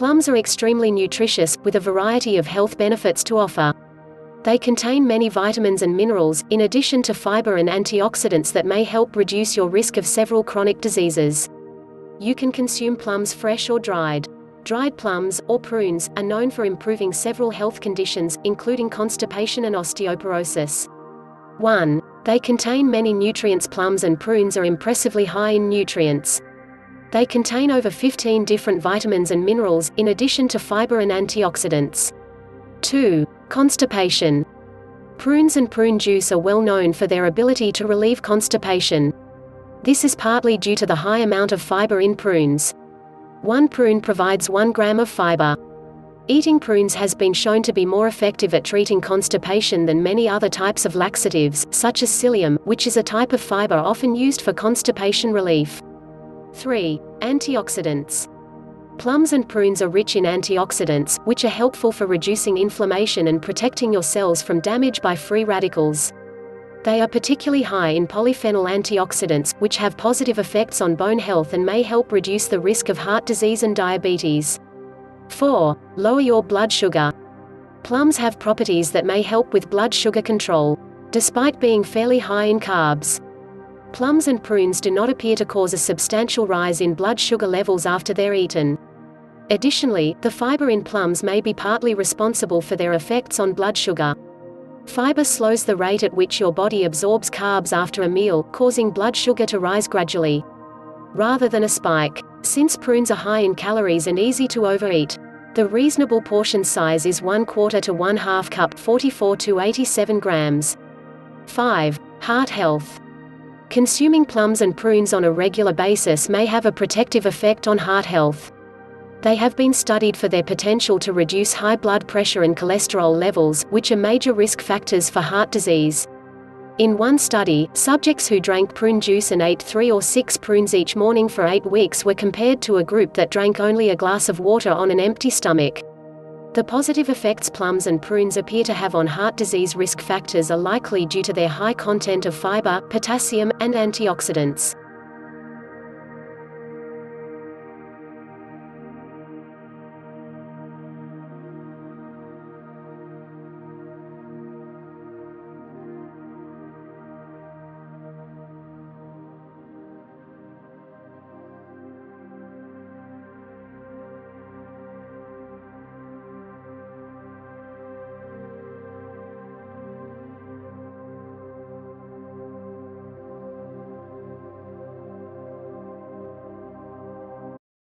Plums are extremely nutritious, with a variety of health benefits to offer. They contain many vitamins and minerals, in addition to fiber and antioxidants that may help reduce your risk of several chronic diseases. You can consume plums fresh or dried. Dried plums, or prunes, are known for improving several health conditions, including constipation and osteoporosis. 1. They contain many nutrients. Plums and prunes are impressively high in nutrients. They contain over 15 different vitamins and minerals, in addition to fiber and antioxidants. 2. Constipation. Prunes and prune juice are well known for their ability to relieve constipation. This is partly due to the high amount of fiber in prunes. One prune provides 1 gram of fiber. Eating prunes has been shown to be more effective at treating constipation than many other types of laxatives, such as psyllium, which is a type of fiber often used for constipation relief. 3. Antioxidants. Plums and prunes are rich in antioxidants, which are helpful for reducing inflammation and protecting your cells from damage by free radicals. They are particularly high in polyphenol antioxidants, which have positive effects on bone health and may help reduce the risk of heart disease and diabetes. 4. Lower your blood sugar. Plums have properties that may help with blood sugar control. Despite being fairly high in carbs, plums and prunes do not appear to cause a substantial rise in blood sugar levels after they're eaten. Additionally, the fiber in plums may be partly responsible for their effects on blood sugar. Fiber slows the rate at which your body absorbs carbs after a meal, causing blood sugar to rise gradually. Rather than a spike. Since prunes are high in calories and easy to overeat, the reasonable portion size is 1 quarter to 1 half cup 44 to 87 grams. 5. Heart health. Consuming plums and prunes on a regular basis may have a protective effect on heart health. They have been studied for their potential to reduce high blood pressure and cholesterol levels, which are major risk factors for heart disease. In one study, subjects who drank prune juice and ate three or six prunes each morning for eight weeks were compared to a group that drank only a glass of water on an empty stomach. The positive effects plums and prunes appear to have on heart disease risk factors are likely due to their high content of fiber, potassium, and antioxidants.